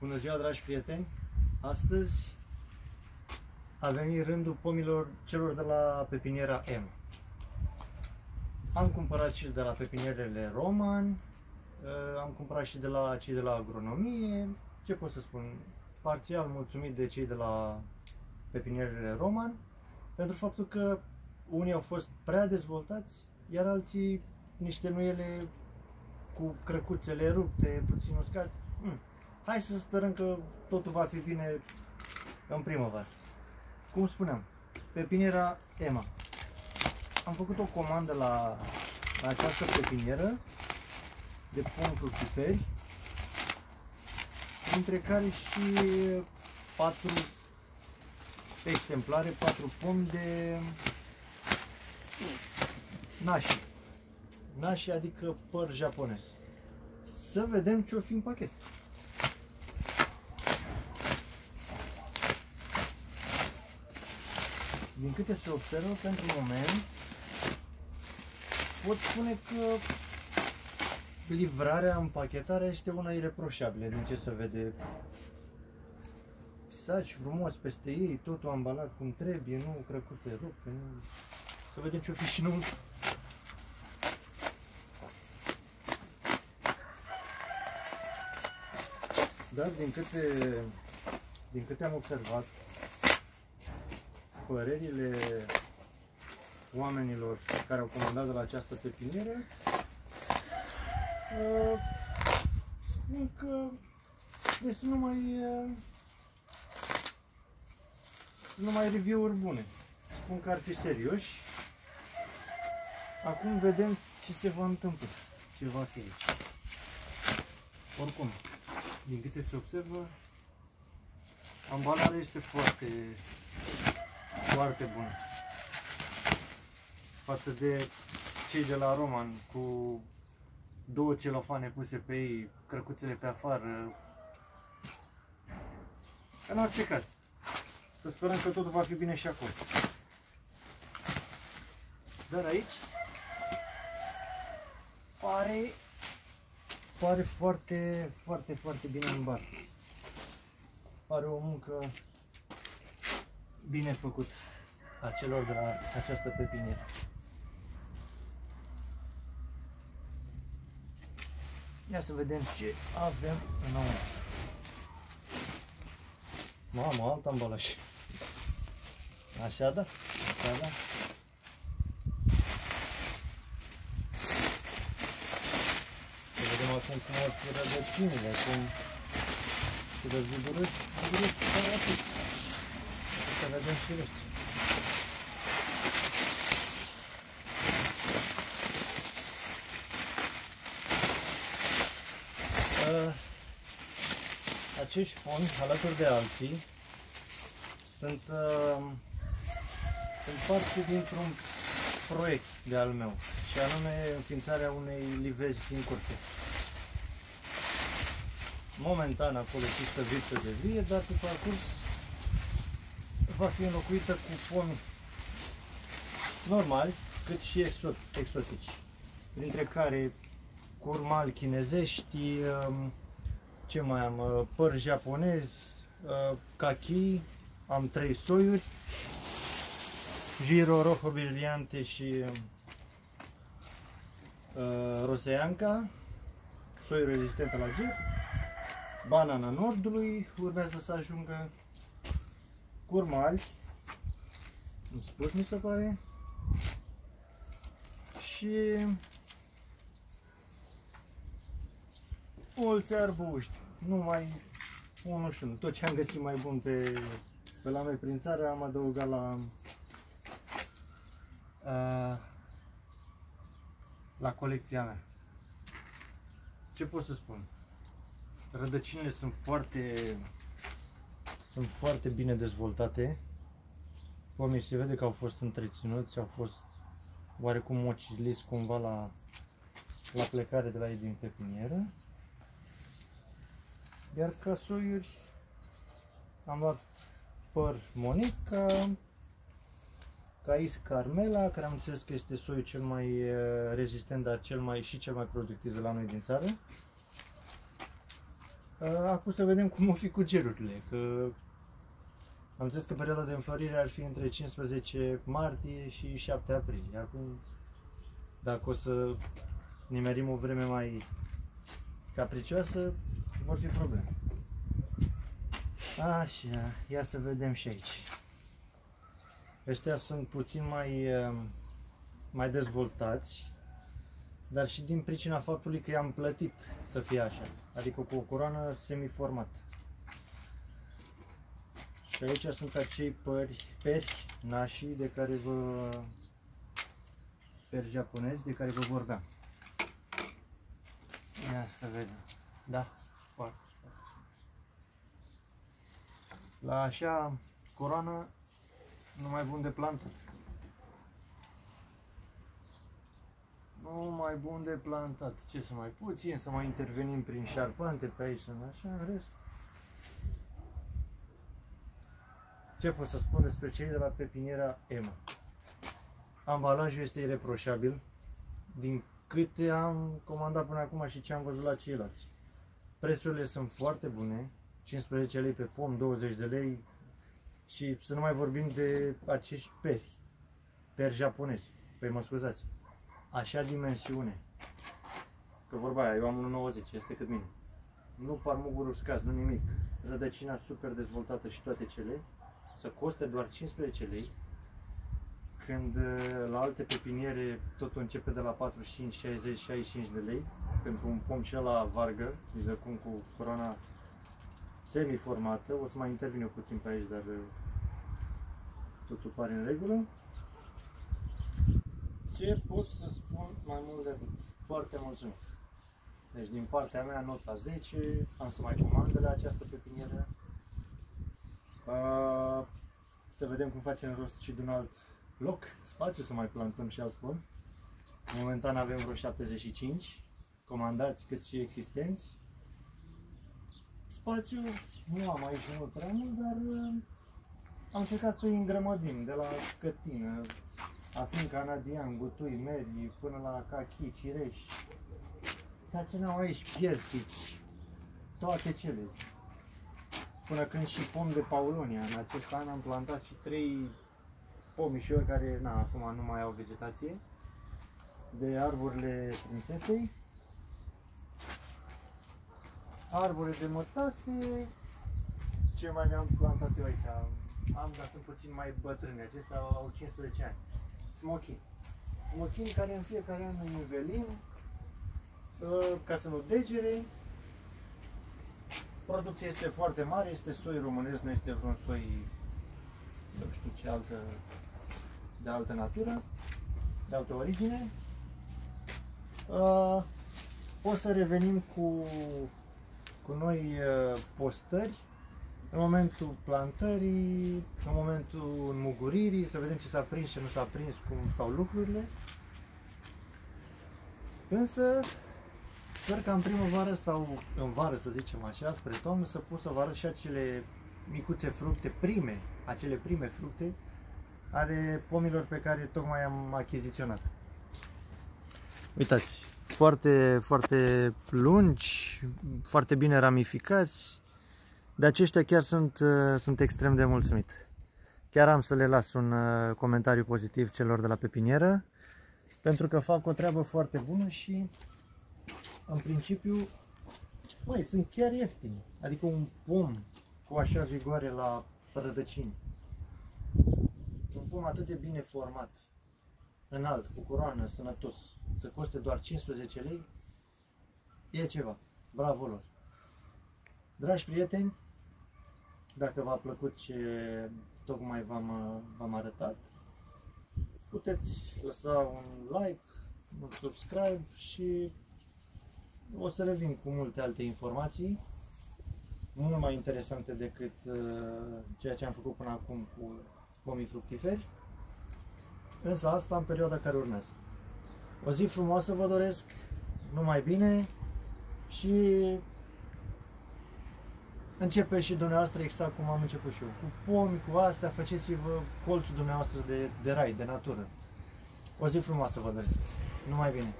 Bună ziua, dragi prieteni! Astăzi a venit rândul pomilor celor de la pepiniera M. Am cumpărat și de la pepinierele Roman, uh, am cumpărat și de la cei de la agronomie. Ce pot să spun? Parțial mulțumit de cei de la pepinierele Roman, pentru faptul că unii au fost prea dezvoltați, iar alții niște nuiele cu crăcuțele rupte, puțin uscați. Mm. Hai să sperăm că totul va fi bine în primăvară. Cum spuneam, pepiniera Emma. Am făcut o comandă la, la această pepinieră de pom fructiferi, dintre care și patru exemplare, patru pomi de nași. Nași adică păr japonez. Să vedem ce o fi în pachet. Din câte se observă, pentru moment, pot spune că livrarea, împachetarea este una ireproșabilă din ce se vede. Saci frumos peste ei, totul ambalat cum trebuie, nu crăcuțe rupte, nu... Să vedem ce-o fi și nu Dar din câte, din câte am observat, părerile oamenilor care au comandat de la această pepinieră uh, spun că deci nu mai uh, numai review-uri bune. Spun că ar fi serioși. Acum vedem ce se va întâmpla, ce va fi aici. Oricum, din câte se observă, ambalarea este foarte foarte bun. Față de cei de la Roman cu două celofane puse pe ei, crăcuțele pe afară. În orice caz, să sperăm că totul va fi bine și acolo. Dar aici pare, pare foarte, foarte, foarte bine în bar. Pare o muncă bine făcut a celor de la această pepinieră. Ia să vedem ce avem înăuntru. Mamă, alt ambalaj. Așa da? Așa da? Să vedem acum cum o fi rădăcinile, cum se răzbudurăți, răzbudurăți, să vedem și restul. Uh, acești foni, alături de alții, sunt, uh, sunt parte dintr-un proiect de al meu, și anume înființarea unei livezi în curte. Momentan acolo există viță de vie, dar pe parcurs va fi înlocuită cu pomi normali, cât și exot, exotici, printre care curmali chinezești, um, ce mai am, uh, păr japonez, uh, kaki, am trei soiuri, Giro Rojo Brillante și uh, Roseanca, soiuri rezistente la gir, banana nordului, urmează să ajungă curmali, un spus mi se pare, și mulți arbuști, numai unul și unul. Tot ce am găsit mai bun pe, pe la noi prin țară am adăugat la uh, la colecția mea. Ce pot să spun? Rădăcinile sunt foarte sunt foarte bine dezvoltate. Pomii se vede că au fost întreținuți, au fost oarecum mociliți cumva la, la plecare de la ei din pepinieră. Iar ca soiuri am luat păr Monica, Cais Carmela, care am înțeles că este soiul cel mai eh, rezistent, dar cel mai și cel mai productiv de la noi din țară. Uh, acum să vedem cum o fi cu gelurile, că am zis că perioada de înflorire ar fi între 15 martie și 7 aprilie. Acum, dacă o să nimerim o vreme mai capricioasă, vor fi probleme. Așa, ia să vedem și aici. Ăștia sunt puțin mai, uh, mai dezvoltați, dar și din pricina faptului că i-am plătit să fie așa, adică cu o coroană semiformată. Și aici sunt acei pări, peri nași de care vă peri japonezi de care vă vorbeam. Ia să vedem. Da, foarte, foarte La așa coroană nu mai bun de plantat. Nu mai bun de plantat. Ce să mai puțin, să mai intervenim prin șarpante pe aici, să așa, în rest. Ce pot să spun despre cei de la pepiniera Emma? Ambalajul este ireproșabil din câte am comandat până acum și ce am văzut la ceilalți. Prețurile sunt foarte bune, 15 lei pe pom, 20 de lei și să nu mai vorbim de acești peri, peri japonezi. Păi mă scuzați, așa dimensiune, că vorba aia, eu am 1,90, este cât mine. Nu parmuguri uscați, nu nimic. Rădăcina super dezvoltată și toate cele, să coste doar 15 lei, când uh, la alte pepiniere totul începe de la 45, 60, 65 de lei pentru un pom și la vargă, nici de cum cu corona semi-formată. O să mai intervin eu puțin pe aici, dar uh, totul pare în regulă. Ce pot să spun mai mult de atât? Foarte mulțumit! Deci din partea mea nota 10, am să mai comand de la această pepinieră. Uh, să vedem cum facem rost și de un alt loc, spațiu să mai plantăm și alți pomi. Momentan avem vreo 75 comandați cât și existenți. Spațiu nu am aici nu prea mult, dar uh, am încercat să îi îngrămădim de la cătină, afin canadian, gutui, meri, până la cachi, cireș. Dar ce n-au aici, piersici, toate cele. Până când și pom de paulonia. În acest an am plantat și trei pomișori care na, acum nu mai au vegetație. De arborile prințesei. Arbore de mătase. Ce mai ne-am plantat eu aici? Am, dar sunt puțin mai bătrâni. Acestea au 15 ani. Smochin. Smochin care în fiecare an îi nivelim uh, ca să nu degere Producția este foarte mare, este soi românesc, nu este vreun soi, nu știu ce altă, de altă natură, de altă origine. Uh, o să revenim cu, cu noi uh, postări în momentul plantării, în momentul înmuguririi, să vedem ce s-a prins, ce nu s-a prins, cum stau lucrurile. Însă, Sper că în primăvară sau în vară, să zicem așa, spre toamnă, să pot să vă arăt și acele micuțe fructe, prime, acele prime fructe ale pomilor pe care tocmai am achiziționat. Uitați, foarte, foarte lungi, foarte bine ramificați. De aceștia chiar sunt, sunt extrem de mulțumit. Chiar am să le las un uh, comentariu pozitiv celor de la pepinieră, pentru că fac o treabă foarte bună și în principiu, măi, sunt chiar ieftini. Adică un pom cu așa vigoare la rădăcini. Un pom atât de bine format, înalt, cu coroană, sănătos, să coste doar 15 lei, e ceva. Bravo lor! Dragi prieteni, dacă v-a plăcut ce tocmai v-am arătat, puteți lăsa un like, un subscribe și o să revin cu multe alte informații, mult mai interesante decât uh, ceea ce am făcut până acum cu pomii fructiferi. Însă asta în perioada care urmează. O zi frumoasă vă doresc, numai bine și începe și dumneavoastră exact cum am început și eu. Cu pomi, cu astea, faceți-vă colțul dumneavoastră de, de rai, de natură. O zi frumoasă vă doresc. Numai bine!